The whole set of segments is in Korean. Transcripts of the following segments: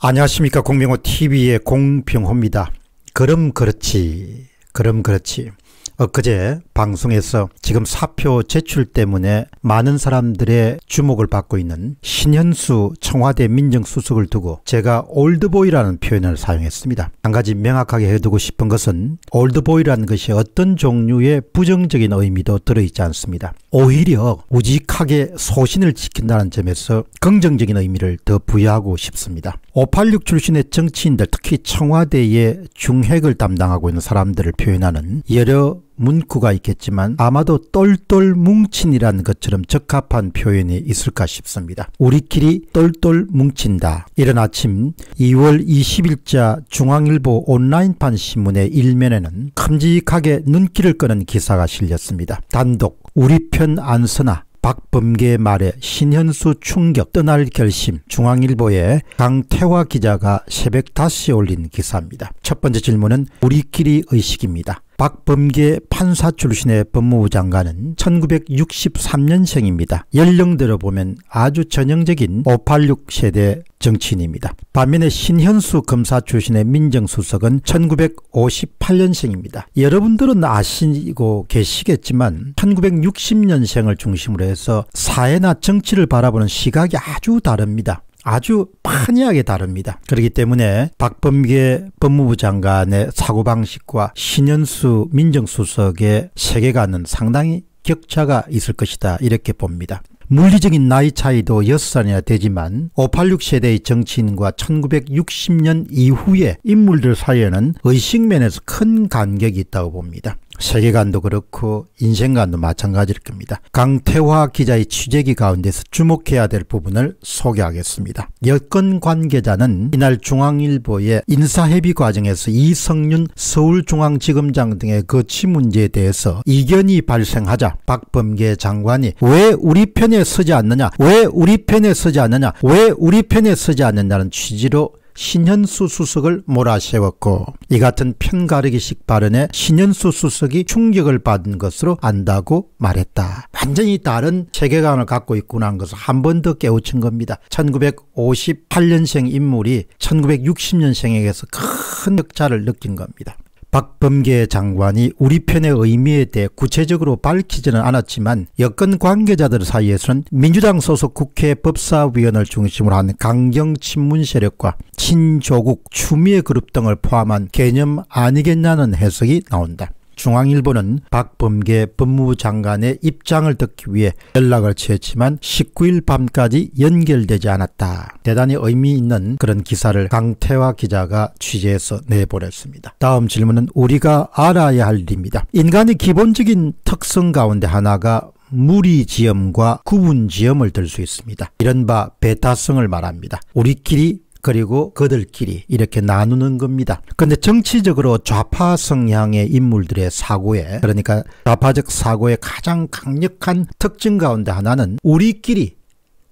안녕하십니까 공병호 TV의 공병호입니다. 그럼 그렇지 그럼 그렇지 엊그제 방송에서 지금 사표 제출 때문에 많은 사람들의 주목을 받고 있는 신현수 청와대 민정수석을 두고 제가 old boy라는 표현을 사용했습니다. 한 가지 명확하게 해두고 싶은 것은 old boy라는 것이 어떤 종류의 부정적인 의미도 들어있지 않습니다. 오히려 우직하게 소신을 지킨다는 점에서 긍정적인 의미를 더 부여하고 싶습니다. 586 출신의 정치인들 특히 청와대의 중핵을 담당하고 있는 사람들을 표현하는 여러 문구가 있겠지만 아마도 똘똘 뭉친이라는 것처럼 적합한 표현이 있을까 싶습니다. 우리끼리 똘똘 뭉친다. 이런 아침 2월 20일자 중앙일보 온라인판 신문의 일면에는 큼직하게 눈길을 끄는 기사가 실렸습니다. 단독 우리 편 안 서나 박범계 말에 신현수 충격 떠날 결심 중앙일보의 강태화 기자가 새벽 5시에 올린 기사입니다. 첫 번째 질문은 우리끼리 의식입니다. 박범계 판사 출신의 법무부 장관은 1963년생입니다. 연령대로 보면 아주 전형적인 586 세대 정치인입니다. 반면에 신현수 검사 출신의 민정수석은 1958년생입니다. 여러분들은 아시고 계시겠지만 1960년생을 중심으로 해서 사회나 정치를 바라보는 시각이 아주 다릅니다. 아주 판이하게 다릅니다. 그렇기 때문에 박범계 법무부 장관의 사고방식과 신현수 민정수석의 세계관은 상당히 격차가 있을 것이다 이렇게 봅니다. 물리적인 나이 차이도 6살이나 되지만 586 세대의 정치인과 1960년 이후의 인물들 사이에는 의식면에서 큰 간격이 있다고 봅니다. 세계관도 그렇고 인생관도 마찬가지일 겁니다. 강태화 기자의 취재기 가운데서 주목해야 될 부분을 소개하겠습니다. 여권 관계자는 이날 중앙일보의 인사협의 과정에서 이성윤 서울중앙지검장 등의 거취 문제에 대해서 이견이 발생하자 박범계 장관이 왜 우리 편에 서지 않느냐 왜 우리 편에 서지 않느냐 왜 우리 편에 서지 않느냐는 취지로 신현수 수석을 몰아세웠고 이 같은 편가르기식 발언에 신현수 수석이 충격을 받은 것으로 안다고 말했다. 완전히 다른 세계관을 갖고 있구나 하는 것을 한 번 더 깨우친 겁니다. 1958년생 인물이 1960년생에게서 큰 격차를 느낀 겁니다. 박범계 장관이 우리 편의 의미에 대해 구체적으로 밝히지는 않았지만 여권 관계자들 사이에서는 민주당 소속 국회 법사위원을 중심으로 한 강경 친문 세력과 친조국 추미애 그룹 등을 포함한 개념 아니겠냐는 해석이 나온다. 중앙일보는 박범계 법무부 장관의 입장을 듣기 위해 연락을 취했지만 19일 밤까지 연결되지 않았다. 대단히 의미 있는 그런 기사를 강태화 기자가 취재해서 내보냈습니다. 다음 질문은 우리가 알아야 할 일입니다. 인간의 기본적인 특성 가운데 하나가 무리지엄과 구분지엄을 들 수 있습니다. 이른바 베타성을 말합니다. 우리끼리 그리고 그들끼리 이렇게 나누는 겁니다. 근데 정치적으로 좌파 성향의 인물들의 사고에 그러니까 좌파적 사고의 가장 강력한 특징 가운데 하나는 우리끼리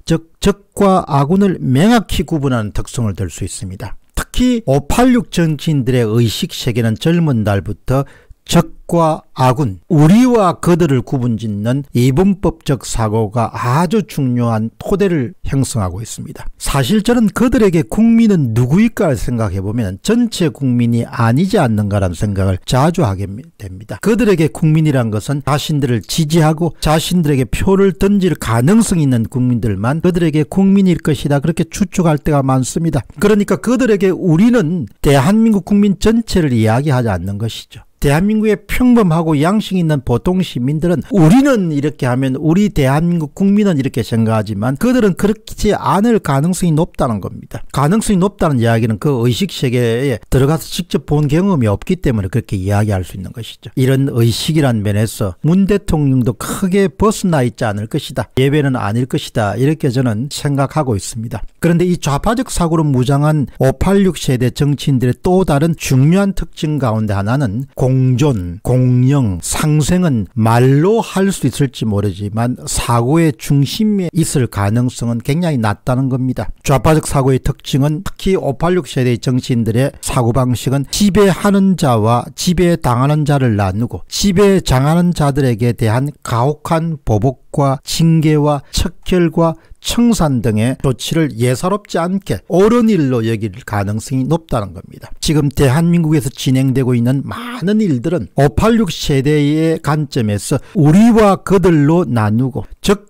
즉 적과 아군을 명확히 구분하는 특성을 들 수 있습니다. 특히 586 정치인들의 의식 세계는 젊은 날부터 적과 아군, 우리와 그들을 구분짓는 이분법적 사고가 아주 중요한 토대를 형성하고 있습니다. 사실 저는 그들에게 국민은 누구일까 생각해보면 전체 국민이 아니지 않는가라는 생각을 자주 하게 됩니다. 그들에게 국민이란 것은 자신들을 지지하고 자신들에게 표를 던질 가능성 있는 국민들만 그들에게 국민일 것이다. 그렇게 추측할 때가 많습니다. 그러니까 그들에게 우리는 대한민국 국민 전체를 이야기하지 않는 것이죠. 대한민국의 평범하고 양식 있는 보통 시민들은 우리는 이렇게 하면 우리 대한민국 국민은 이렇게 생각하지만 그들은 그렇지 않을 가능성이 높다는 겁니다. 가능성이 높다는 이야기는 그 의식 세계에 들어가서 직접 본 경험이 없기 때문에 그렇게 이야기할 수 있는 것이죠. 이런 의식이란 면에서 문 대통령도 크게 벗어나 있지 않을 것이다. 예배는 아닐 것이다. 이렇게 저는 생각하고 있습니다. 그런데 이 좌파적 사고로 무장한 586 세대 정치인들의 또 다른 중요한 특징 가운데 하나는 공존, 공영, 상생은 말로 할 수 있을지 모르지만 사고의 중심에 있을 가능성은 굉장히 낮다는 겁니다. 좌파적 사고의 특징은 특히 586 세대의 정치인들의 사고방식은 지배하는 자와 지배당하는 자를 나누고 지배장하는 자들에게 대한 가혹한 보복 구속과 징계와 척결과 청산 등의 조치를 예사롭지 않게 옳은 일로 여길 가능성이 높다는 겁니다. 지금 대한민국에서 진행되고 있는 많은 일들은 586 세대의 관점에서 우리와 그들로 나누고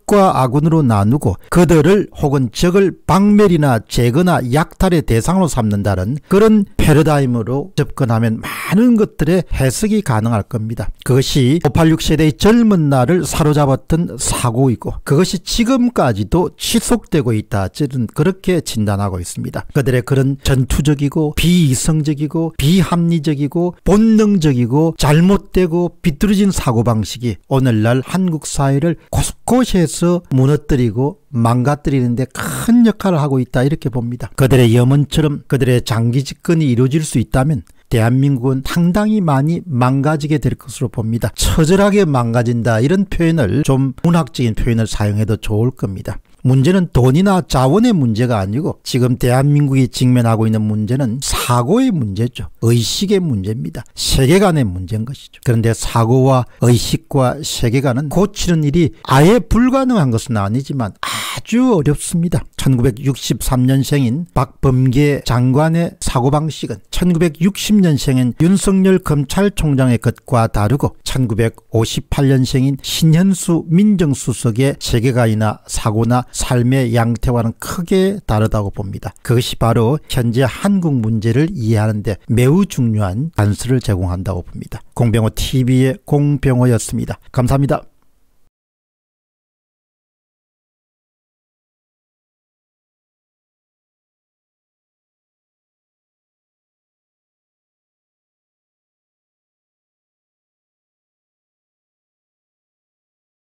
적과 아군으로 나누고 그들을 혹은 적을 박멸이나 제거나 약탈의 대상으로 삼는다는 그런 패러다임으로 접근하면 많은 것들의 해석이 가능할 겁니다. 그것이 586 세대의 젊은 날을 사로잡았던 사고이고 그것이 지금까지도 지속되고 있다. 저는 그렇게 진단하고 있습니다. 그들의 그런 전투적이고 비이성적이고 비합리적이고 본능적이고 잘못되고 비뚤어진 사고방식이 오늘날 한국 사회를 곳곳에서 무너뜨리고 망가뜨리는데 큰 역할을 하고 있다 이렇게 봅니다. 그들의 염원처럼 그들의 장기 집권이 이루어질 수 있다면 대한민국은 상당히 많이 망가지게 될 것으로 봅니다. 처절하게 망가진다 이런 표현을 좀 문학적인 표현을 사용해도 좋을 겁니다. 문제는 돈이나 자원의 문제가 아니고 지금 대한민국이 직면하고 있는 문제는 사고의 문제죠. 의식의 문제입니다. 세계관의 문제인 것이죠. 그런데 사고와 의식과 세계관은 고치는 일이 아예 불가능한 것은 아니지만 아주 어렵습니다. 1963년생인 박범계 장관의 사고방식은 1960년생인 윤석열 검찰총장의 것과 다르고 1958년생인 신현수 민정수석의 세계관이나 사고나 삶의 양태와는 크게 다르다고 봅니다. 그것이 바로 현재 한국 문제를 이해하는데 매우 중요한 단서를 제공한다고 봅니다. 공병호 TV의 공병호였습니다. 감사합니다.